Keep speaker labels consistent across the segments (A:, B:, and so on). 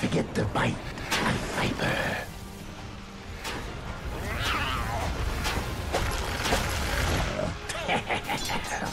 A: forget to bite my viper.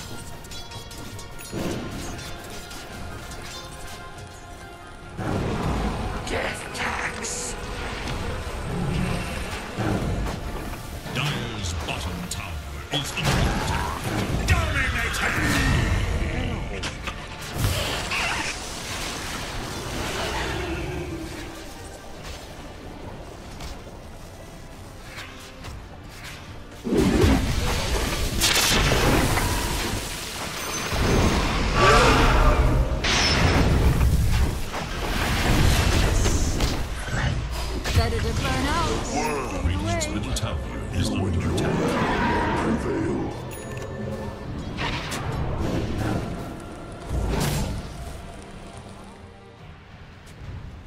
B: is attack.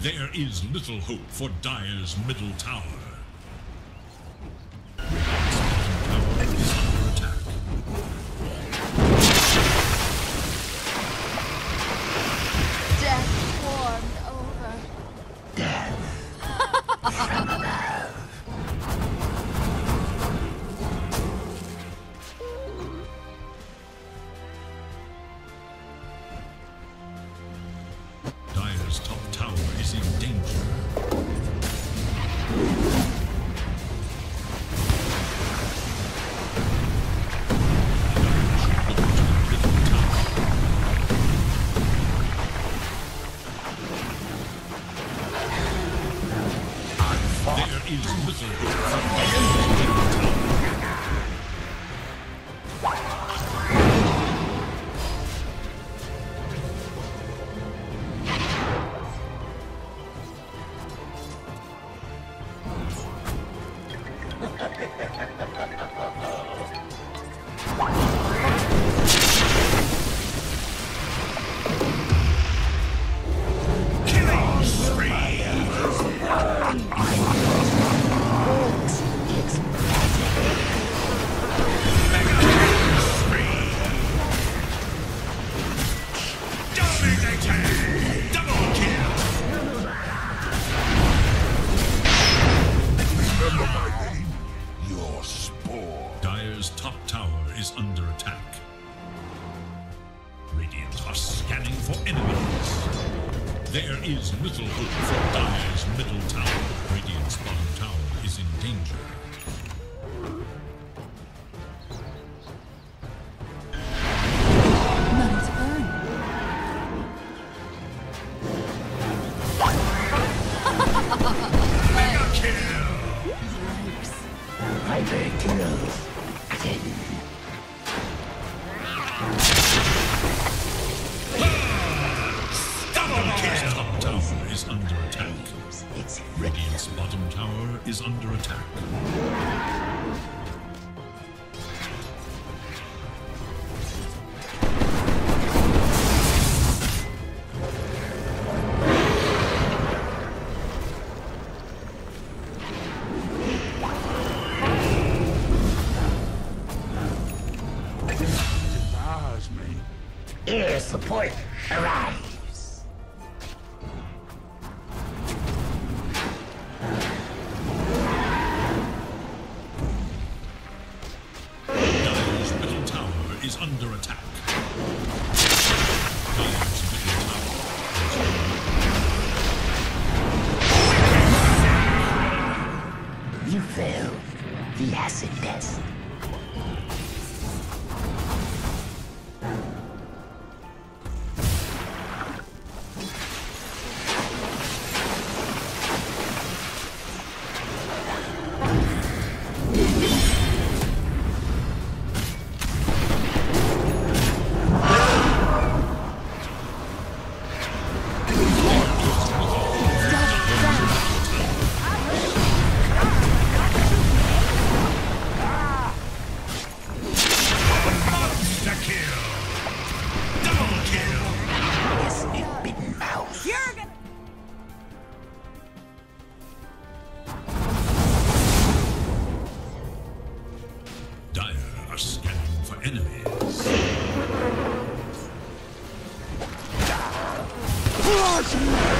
B: There is little hope for Dire's middle tower. Marines are scanning for enemies. There is little hope for Dire's middle tower. Radiant's bottom tower is in danger. Mega kill!
A: Yikes.
B: Hyper kill.
A: support arrives.
B: Tower is under attack. Cosmo!